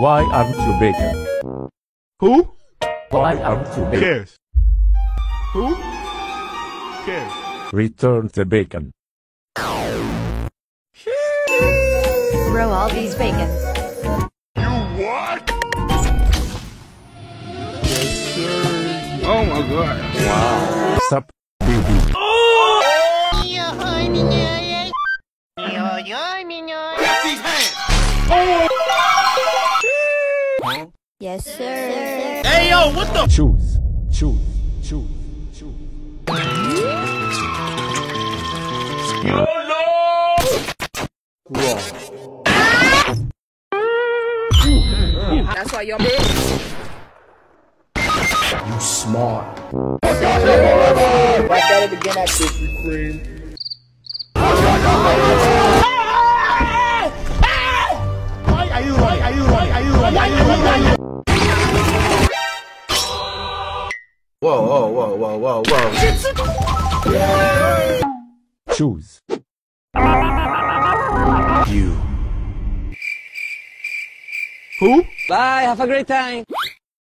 Why aren't you bacon? Who? Why aren't you bacon? Cares. Who? Cares. Return the bacon. Throw all these bacon. You what? Yes, sir. Oh my god. Wow. Sup, baby. Yes, sir. Choose, choose, choose, choose. That's why y'all. You smart. Back at it again at Krispy Kreme. Whoa, whoa, whoa, whoa, whoa, whoa. Choose. You. Who? Bye, have a great time.